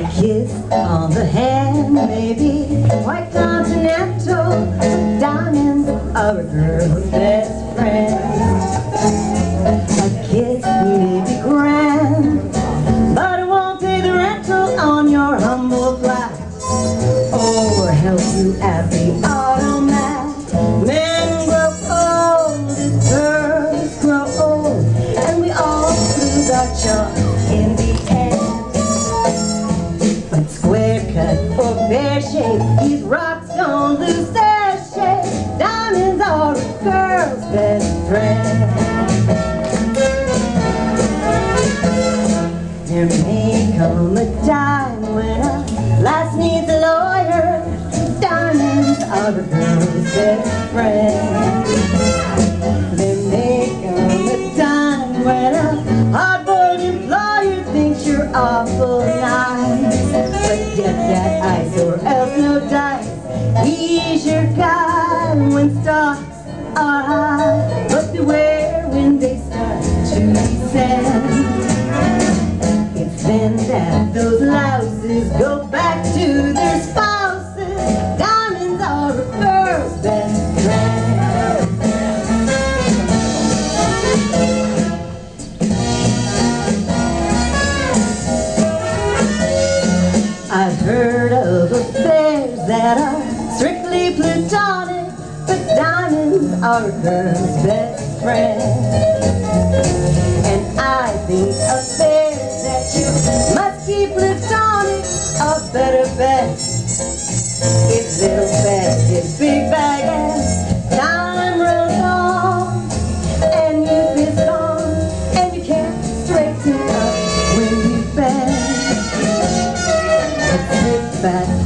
A kiss on the hand may be quite continental. Diamonds are a girl's best friend. A kiss may be grand, but it won't pay the rental on your humble flat. Or help you at the pear shape, these rocks don't lose their shape. Diamonds are a girl's best friend. There may come a time when a lass needs a lawyer. Diamonds are a girl's best friend. There may come a time when a hard-boiled employer thinks you're awful no dice. He's your guy when stocks are high. But beware when they start to descend. It's then that those louses go back to their spouses. Diamonds are a girl's best friend. I've heard that are strictly platonic, but diamonds are a girl's best friend. And I think affairs that you must keep platonic are better bet. It's little fat, it's big bag and time rolls on, and youth is gone, and you can't straighten up when you bend. It's big.